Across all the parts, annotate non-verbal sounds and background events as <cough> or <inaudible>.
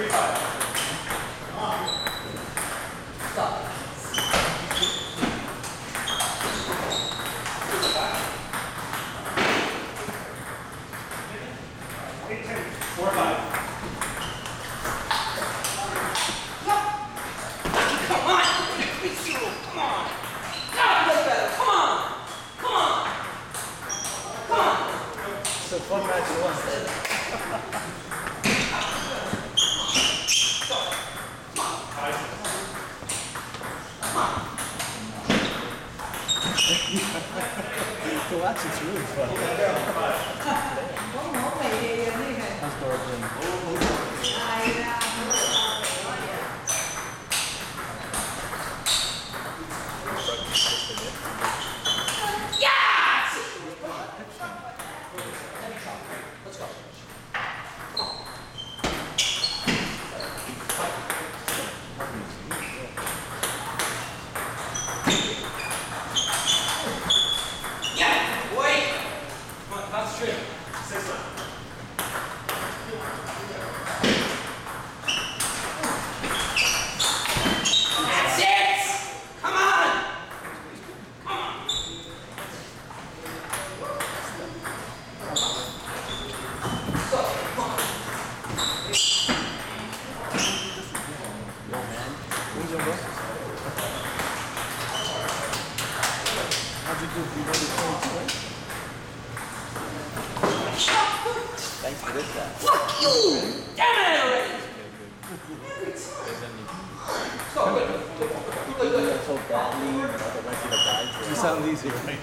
Three five. Come on. Stop. Eight, ten, four, five. So fun match it was. <laughs> 我我美那个 How's Dora doing? 哎呀。 That's How'd you do? You won the 22, right? Thanks for this guy. Fuck you! Damn it already! so badly, you know, that went to the guys. You sound easy, right?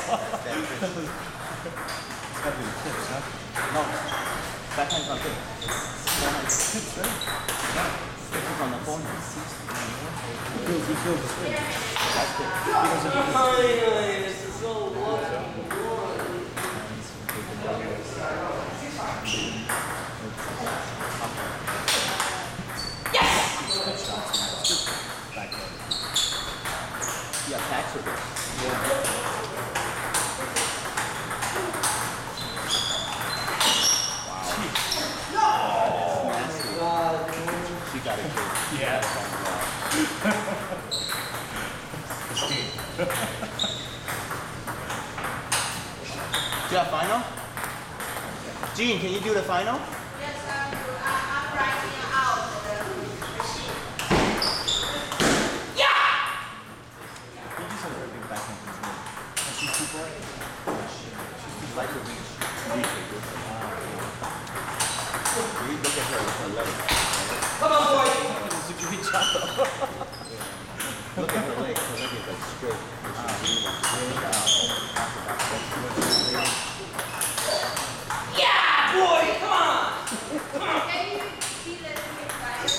It's gotta be the tips, huh? No. Backhand's on tip. Forehand's tips, right? Tips is on the forehand. He feels, he feels the swing. That's it. He doesn't do Finally, this is so wonderful. backhand. He attacks with it. Wow. Nasty. She got it good. Yeah. Do you have final? Gene, can you do the final? Yes, um, I'm, I'm writing out the sheet. He just has very good backhand control. And she's too bright. She's like to reach. Reach look at her, her legs. Come on, boy! It's a great shot. Look at her leg. Her leg is like straight. Yeah, boy! Come on! Can you feel it in your body?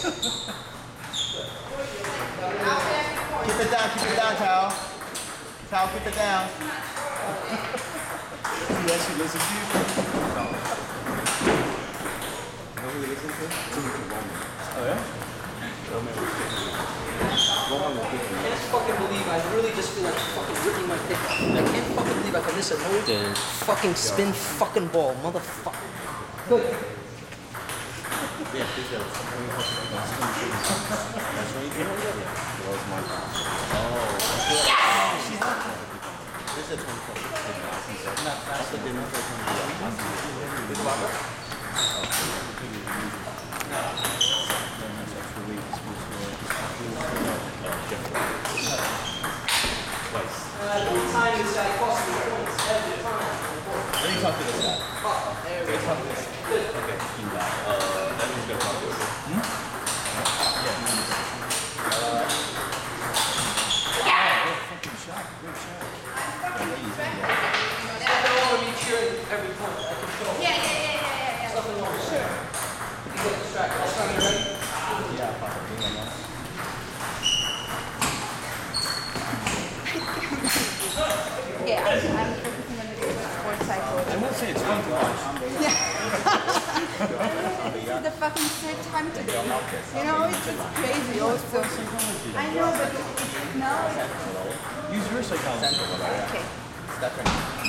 Out there before. Keep it down, keep it down, Tao. Tao, keep it down. He actually listens to you? No. You know who he listens to? Oh, yeah? Roman was kicking Roman was kicking I can't fucking believe I really just feel like fucking ripping my dick out. I can't fucking believe I can miss a no fucking spin fucking ball, motherfucker. Good. Yeah, this is That's when you came over? That was my Oh. She's not This is 24. That's the dinner 24. This is every point. I can feel Yeah, yeah, yeah, yeah, yeah, yeah. something wrong. Sure. You get distracted. I'll start it ready. Yeah, probably. I know. Yeah, I'm, I'm focusing on the sports cycle. I won't say it's fun to watch. <laughs> This is the fucking third time today. You know, it's just crazy also. I know, but no, it's Use your psychology. okay. Stephanie.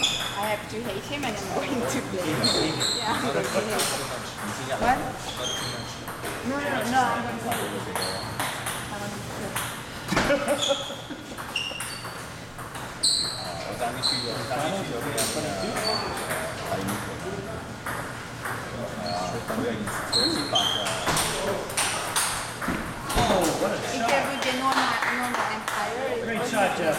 I have to hate him and I'm <laughs> going to blame him. Yeah, What? No, no, no, I'm going to hate him. I to. Oh, what a shot! Great shot, Jeff.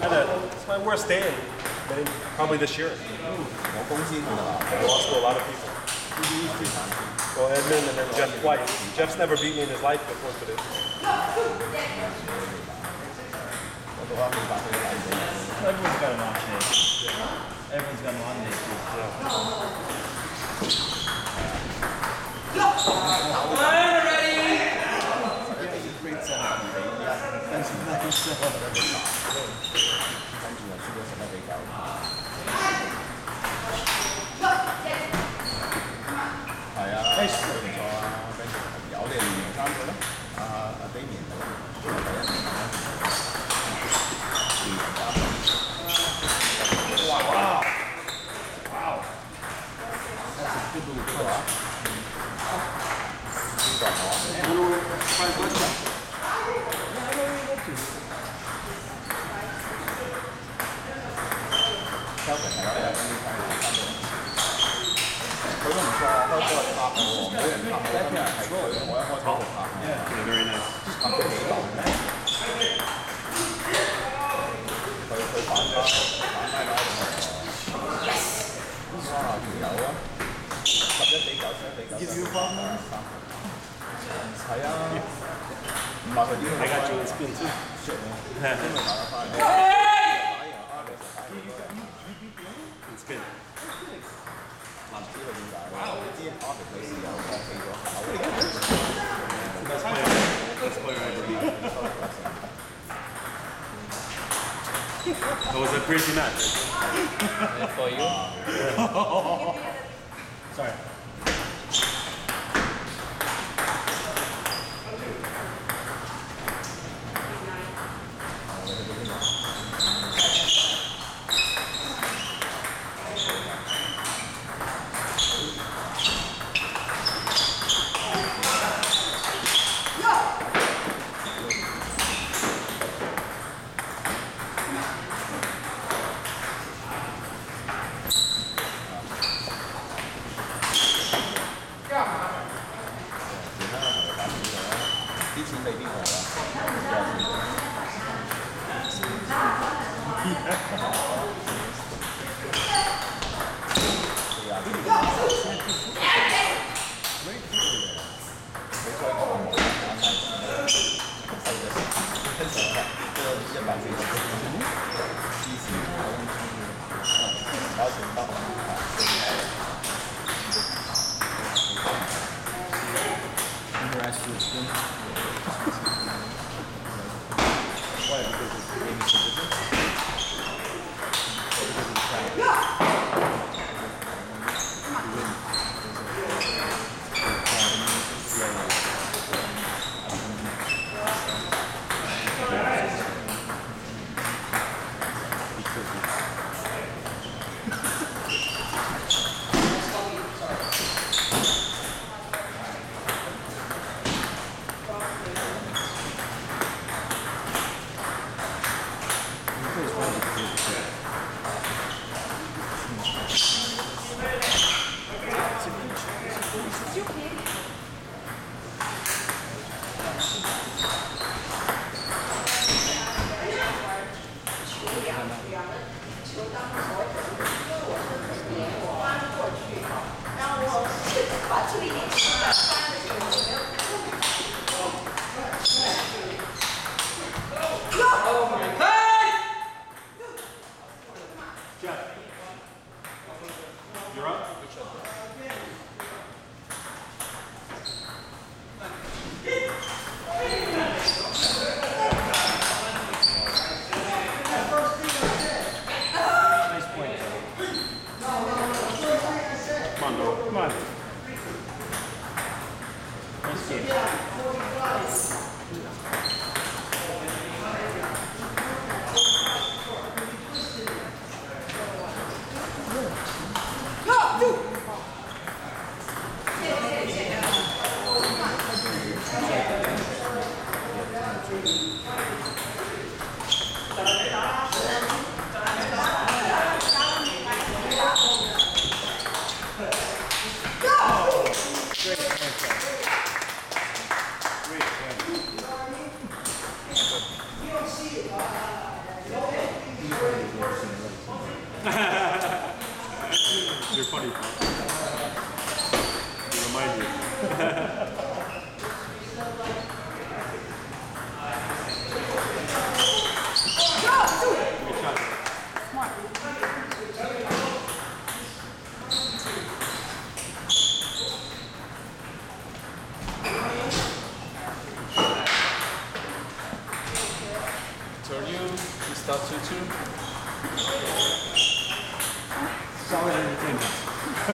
Had a, it's my worst day, in- probably this year. I lost to a lot of people. Well, Edmund and then Jeff twice. Jeff's never beat me in his life before today. Everyone's got an off day. Everyone's got an on day too. Yeah, Wow. Wow. That's a good little punch. 好都唔錯，佢過嚟拍嘅喎，冇人拍嘅，今日係嗰個我一開頭拍嘅。Very nice。拍幾多？佢佢反差，反差拉到咁耐。Yes。哇，仲有啊！十一比九，十一比九。要分啊！係啊，唔係佢點？大家做 spin 先。因為大家翻嚟。It was a crazy match. For you? Sorry.